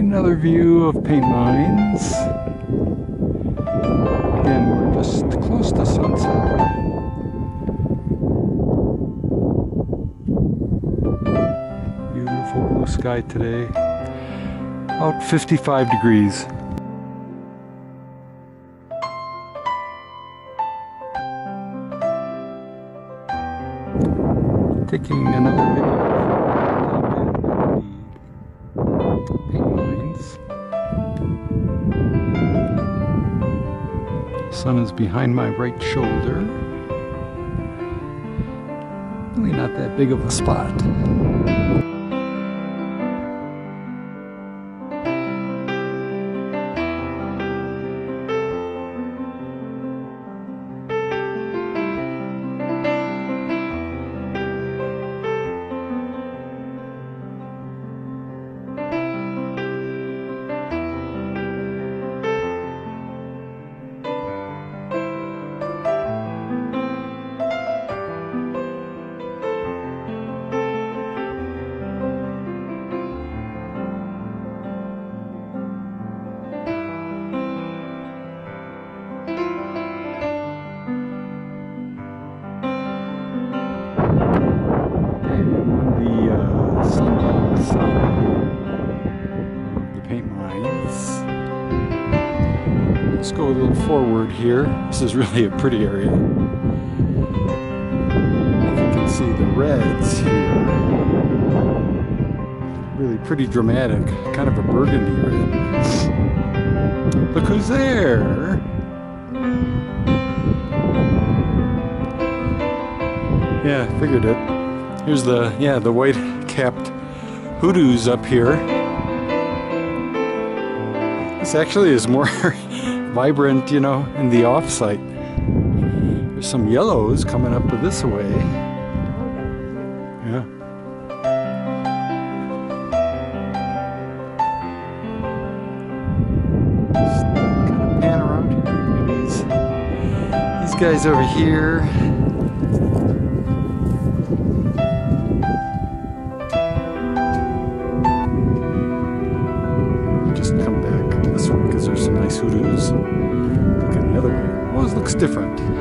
another view of paint mines. Again, we're just close to sunset. Beautiful blue sky today. About 55 degrees. Taking another video Sun is behind my right shoulder. Really not that big of a spot. The paint mines. Let's go a little forward here. This is really a pretty area. You can see the reds here. Really pretty dramatic, kind of a burgundy red. Look who's there! Yeah, figured it. Here's the, yeah, the white capped hoodoos up here. This actually is more vibrant, you know, in the off-site. There's some yellows coming up this way. Yeah. Kind of pan around here. These guys over here. Different.